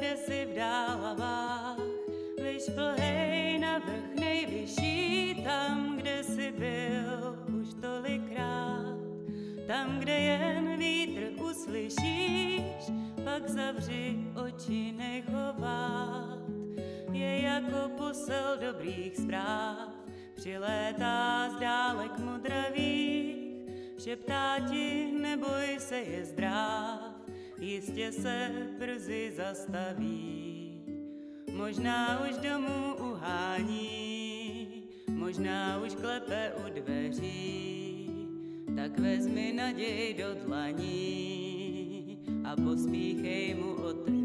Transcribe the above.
kde si v dálavách, vyšplhej na vrch nejvyšší, tam, kde si byl už tolikrát, tam, kde jen vítr uslyšíš, pak zavři oči nechovát. Je jako posel dobrých zpráv, přilétá z dálek modravých, šeptá ti, neboj se, je zdráv, jistě se brzy zastaví. Možná už domů uhání, možná už klepe u dveří, tak vezmi naděj do dlaní a pospíchej mu otevřít